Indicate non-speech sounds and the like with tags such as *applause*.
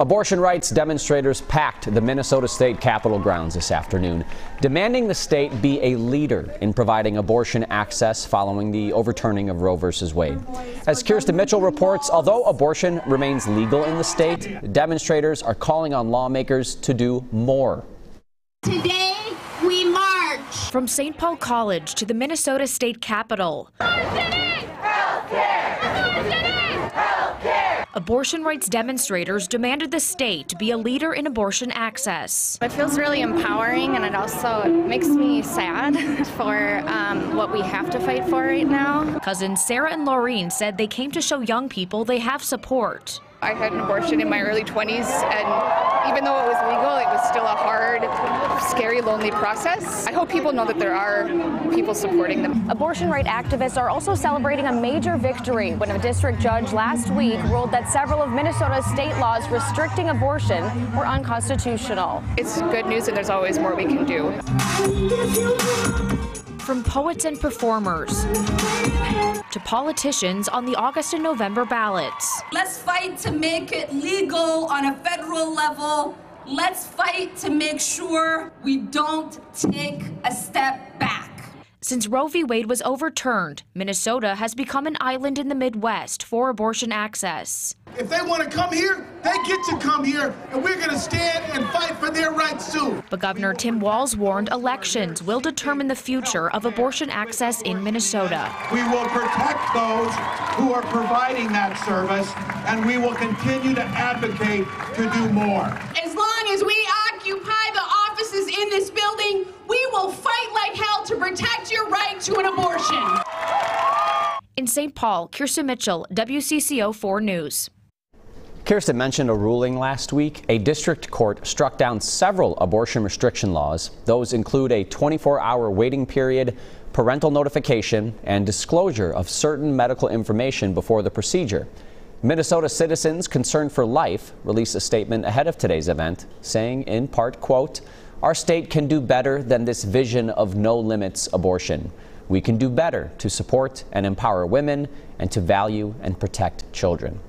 Abortion rights demonstrators packed the Minnesota State Capitol grounds this afternoon, demanding the state be a leader in providing abortion access following the overturning of Roe v. Wade. As Kirsten Mitchell reports, although abortion remains legal in the state, demonstrators are calling on lawmakers to do more. Today, we march from St. Paul College to the Minnesota State Capitol. Abortion rights demonstrators demanded the state to be a leader in abortion access. It feels really empowering and it also makes me sad *laughs* for um, what we have to fight for right now. Cousins Sarah and Laureen said they came to show young people they have support. I had an abortion in my early 20s, and even though it was legal, it was still a hard, scary, lonely process. I hope people know that there are people supporting them. Abortion right activists are also celebrating a major victory when a district judge last week ruled that several of Minnesota's state laws restricting abortion were unconstitutional. It's good news, and there's always more we can do. From poets and performers to politicians on the August and November ballots. Let's fight to make it legal on a federal level. Let's fight to make sure we don't take a step back. Since Roe v. Wade was overturned, Minnesota has become an island in the Midwest for abortion access. If they want to come here, they get to come here, and we're going to stand and fight for their rights too. But Governor Tim Walz warned elections will determine the future of abortion access in Minnesota. We will protect those who are providing that service, and we will continue to advocate to do more. As long as we occupy the offices in this building, we will fight like hell to protect your right to an abortion. In St. Paul, Kirsten Mitchell, WCCO 4 News. Kirsten mentioned a ruling last week. A district court struck down several abortion restriction laws. Those include a 24-hour waiting period, parental notification, and disclosure of certain medical information before the procedure. Minnesota citizens concerned for life released a statement ahead of today's event, saying in part, quote, our state can do better than this vision of no limits abortion. We can do better to support and empower women and to value and protect children.